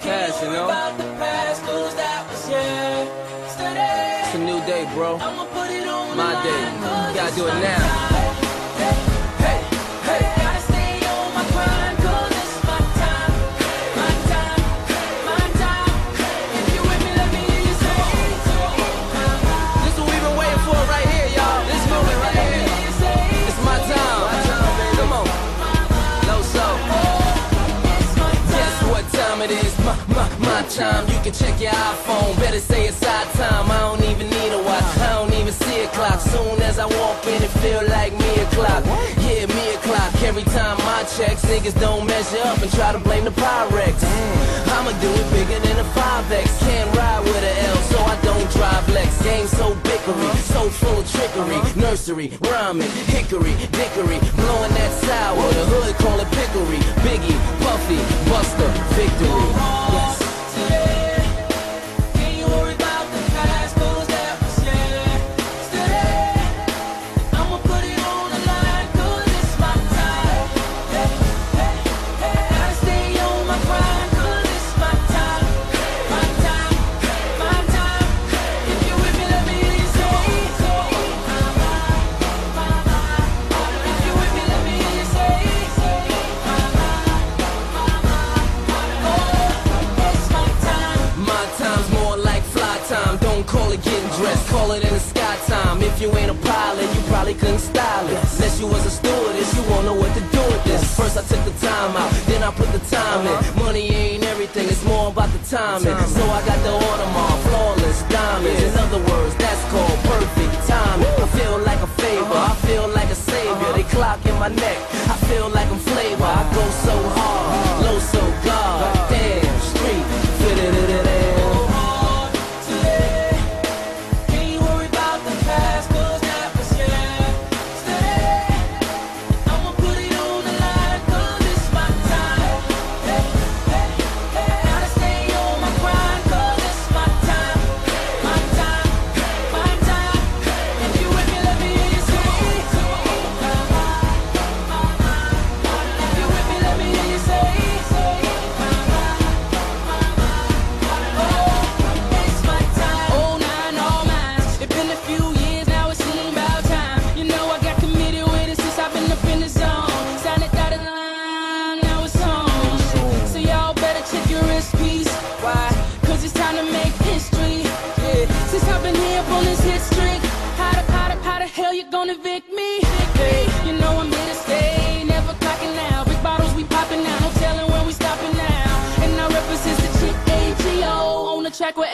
past is the past, you know? It's a new day, bro. My day. You gotta do it now. Time. You can check your iPhone. Better say it's our time. I don't even need a watch. I don't even see a clock. Soon as I walk in, it feel like me o'clock. Yeah, me o'clock. Every time I check, niggas don't measure up and try to blame the Pyrex. I'ma do it bigger than a 5X. Can't ride with a L, so I don't drive Lex. Game so bickery, so full of trickery. Nursery, rhyming, hickory, dickory. Blowing that sour. The hood dressed, call it in the sky time. If you ain't a pilot, you probably couldn't style it. Unless you was a stewardess, you won't know what to do with this. First I took the time out, then I put the time in. Uh-huh. Money ain't everything, it's more about the timing. So I got the Audemars, flawless diamonds. In other words, that's called you know I'm here to stay, never clocking bottles we popping now, no telling when we stopping now. And I represent the on the track with